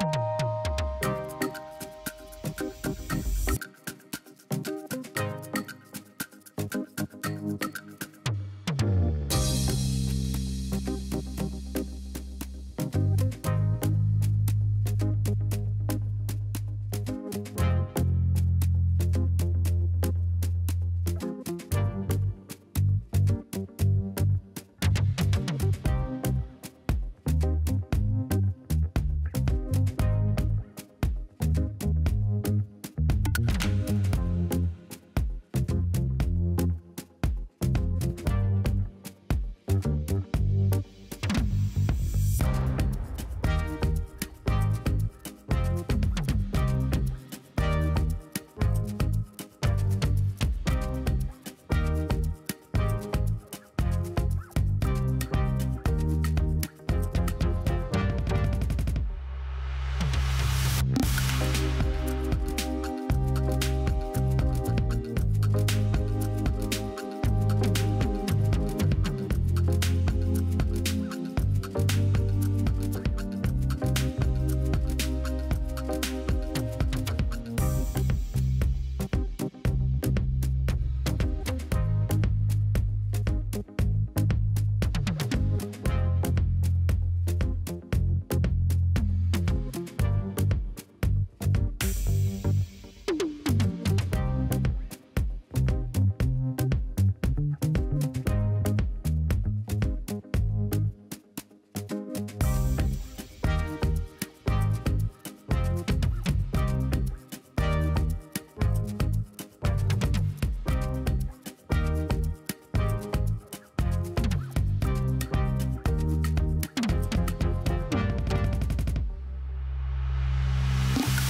you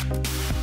Bye.